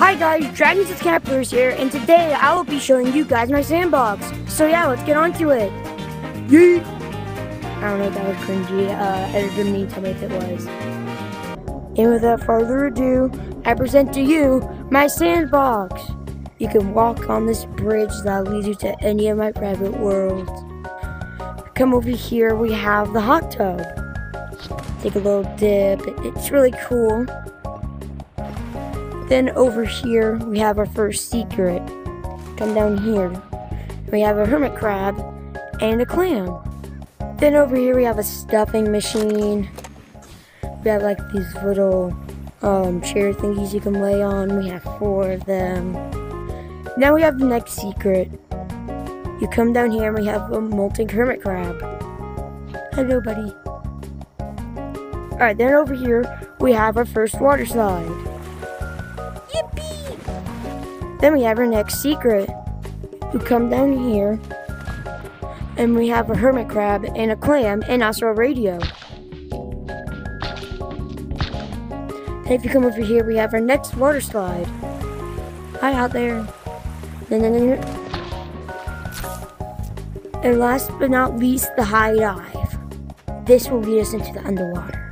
Hi guys, Dragons with Caterpillars here, and today I will be showing you guys my sandbox. So yeah, let's get on to it. Yeet! I don't know if that was cringy. Uh, editor me tell me if it was. And without further ado, I present to you my sandbox. You can walk on this bridge that leads you to any of my private worlds. Come over here, we have the hot tub. Take a little dip. It's really cool. Then over here, we have our first secret. Come down here. We have a hermit crab and a clam. Then over here, we have a stuffing machine. We have like these little um, chair thingies you can lay on. We have four of them. Now we have the next secret. You come down here and we have a molting hermit crab. Hello, buddy. Alright, then over here, we have our first water slide. Yippee! Then we have our next secret. You come down here, and we have a hermit crab and a clam and also a radio. And if you come over here, we have our next water slide. Hi out there. And last but not least, the high dive. This will lead us into the underwater.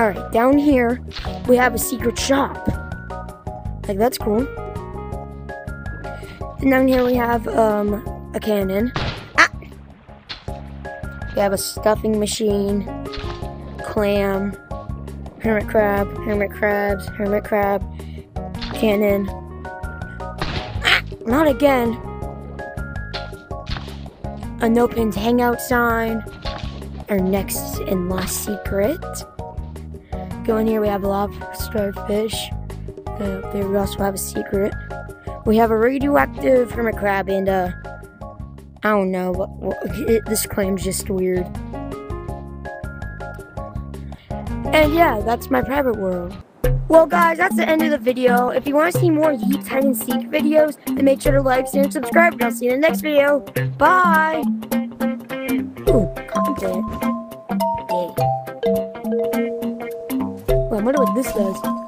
Alright, down here, we have a secret shop. Like, that's cool. And down here we have, um, a cannon. Ah! We have a stuffing machine, clam, hermit crab, hermit crabs, hermit crab, cannon. Ah! Not again. A no pins hangout sign. Our next and last secret. Go in here, we have a lobster fish. Uh, we also have a secret. We have a radioactive hermit crab and uh, I don't know, what, what it, this claim's just weird. And yeah, that's my private world. Well guys, that's the end of the video. If you want to see more Yeeps Hide and Seek videos, then make sure to like, share, and subscribe, and I'll see you in the next video. Bye! Ooh, content. I wonder what this does.